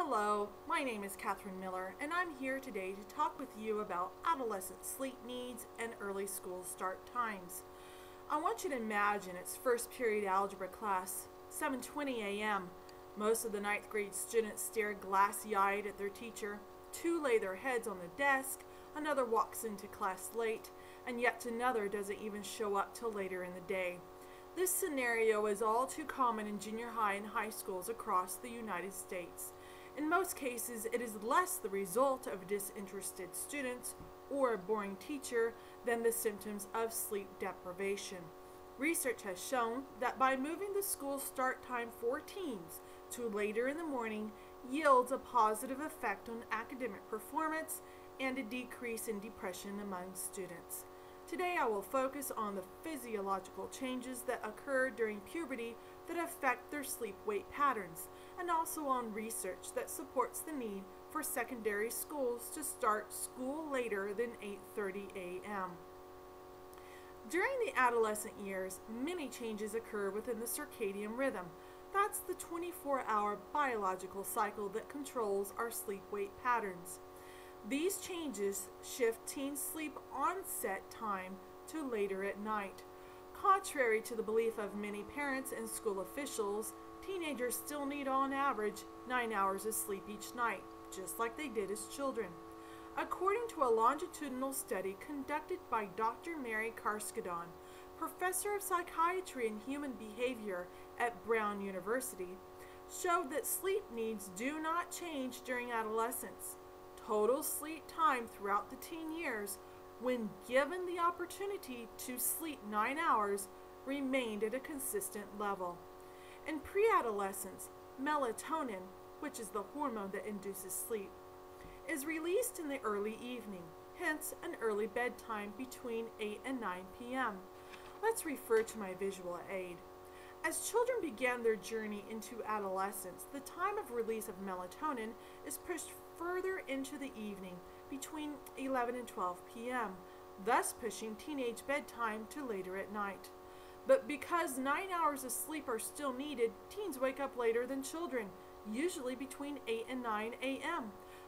Hello, my name is Katherine Miller, and I'm here today to talk with you about adolescent sleep needs and early school start times. I want you to imagine it's first period algebra class, 7:20 a.m. Most of the ninth grade students stare glassy-eyed at their teacher. Two lay their heads on the desk, another walks into class late, and yet another doesn't even show up till later in the day. This scenario is all too common in junior high and high schools across the United States. In most cases, it is less the result of disinterested students or a boring teacher than the symptoms of sleep deprivation. Research has shown that by moving the school start time for teens to later in the morning yields a positive effect on academic performance and a decrease in depression among students. Today I will focus on the physiological changes that occur during puberty that affect their sleep-wake patterns and also on research that supports the need for secondary schools to start school later than 8.30 a.m. During the adolescent years, many changes occur within the circadian rhythm. That's the 24-hour biological cycle that controls our sleep-wake patterns. These changes shift teen sleep onset time to later at night. Contrary to the belief of many parents and school officials, teenagers still need on average 9 hours of sleep each night, just like they did as children. According to a longitudinal study conducted by Dr. Mary Carskadon, professor of psychiatry and human behavior at Brown University, showed that sleep needs do not change during adolescence. Total sleep time throughout the teen years, when given the opportunity to sleep 9 hours, remained at a consistent level. In pre-adolescence, melatonin, which is the hormone that induces sleep, is released in the early evening, hence an early bedtime between 8 and 9 p.m. Let's refer to my visual aid. As children begin their journey into adolescence, the time of release of melatonin is pushed further into the evening between 11 and 12 p.m., thus pushing teenage bedtime to later at night. But because nine hours of sleep are still needed, teens wake up later than children, usually between 8 and 9 a.m.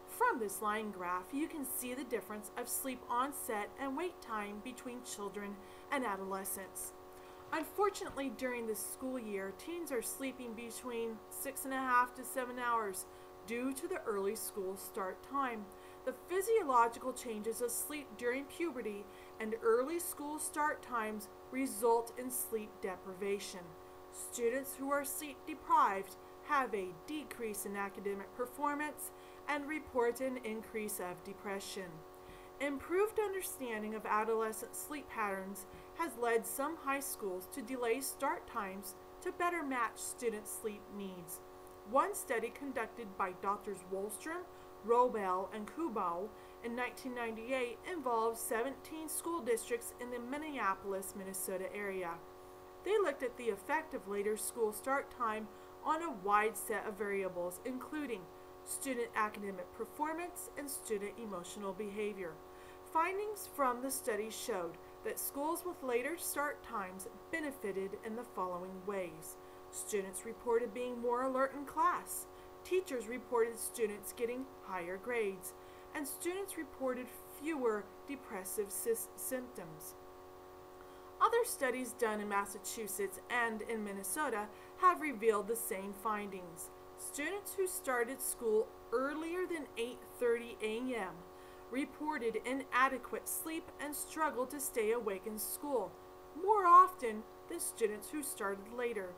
From this line graph, you can see the difference of sleep onset and wake time between children and adolescents. Unfortunately, during the school year, teens are sleeping between six and a half to seven hours due to the early school start time. The physiological changes of sleep during puberty and early school start times result in sleep deprivation. Students who are sleep deprived have a decrease in academic performance and report an increase of depression. Improved understanding of adolescent sleep patterns has led some high schools to delay start times to better match students' sleep needs. One study conducted by Drs. Wahlstrom, Wrobel, and Kubow in 1998 involved 17 school districts in the Minneapolis, Minnesota area. They looked at the effect of later school start time on a wide set of variables, including student academic performance and student emotional behavior. Findings from the study showed that schools with later start times benefited in the following ways. Students reported being more alert in class. Teachers reported students getting higher grades and students reported fewer depressive symptoms. Other studies done in Massachusetts and in Minnesota have revealed the same findings. Students who started school earlier than 8.30 a.m. reported inadequate sleep and struggled to stay awake in school, more often than students who started later.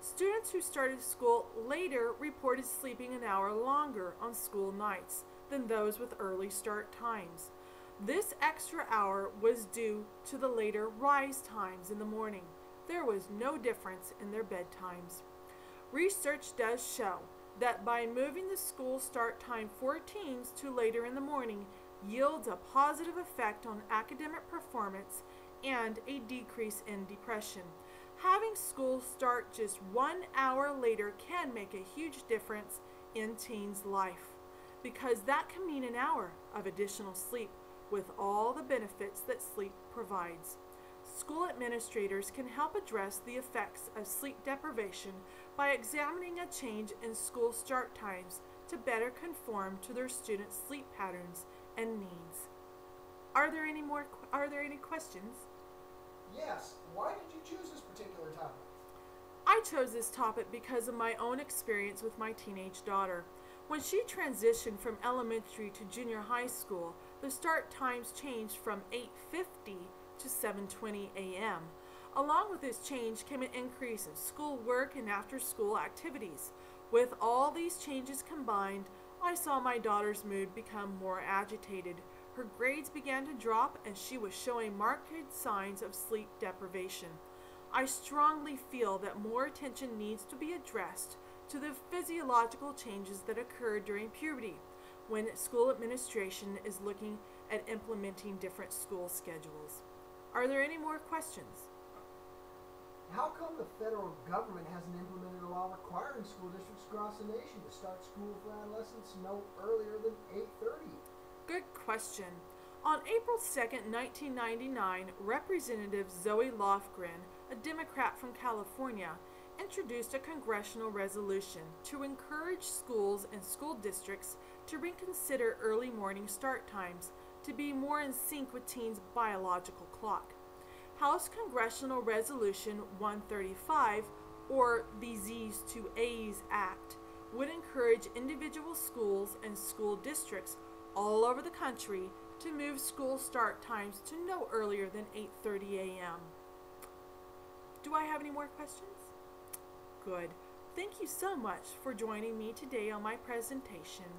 Students who started school later reported sleeping an hour longer on school nights than those with early start times. This extra hour was due to the later rise times in the morning. There was no difference in their bedtimes. Research does show that by moving the school start time for teens to later in the morning yields a positive effect on academic performance and a decrease in depression. Having school start just one hour later can make a huge difference in teens' life because that can mean an hour of additional sleep with all the benefits that sleep provides. School administrators can help address the effects of sleep deprivation by examining a change in school start times to better conform to their students' sleep patterns and needs. Are there any more are there any questions? Yes. Why did you choose this particular topic? I chose this topic because of my own experience with my teenage daughter. When she transitioned from elementary to junior high school, the start times changed from 8:50 to 7:20 a.m. Along with this change came an increase in school work and after-school activities. With all these changes combined, I saw my daughter's mood become more agitated. Her grades began to drop and she was showing marked signs of sleep deprivation. I strongly feel that more attention needs to be addressed to the physiological changes that occur during puberty when school administration is looking at implementing different school schedules. Are there any more questions? How come the federal government hasn't implemented a law requiring school districts across the nation to start school for adolescents no earlier than 8:30? Good question. On April 2, 1999, Representative Zoe Lofgren, a Democrat from California, introduced a congressional resolution to encourage schools and school districts to reconsider early morning start times to be more in sync with teens' biological clock. House Congressional Resolution 135, or the Z's to A's Act, would encourage individual schools and school districts all over the country to move school start times to no earlier than 8:30 a.m. Do I have any more questions? Good. Thank you so much for joining me today on my presentation.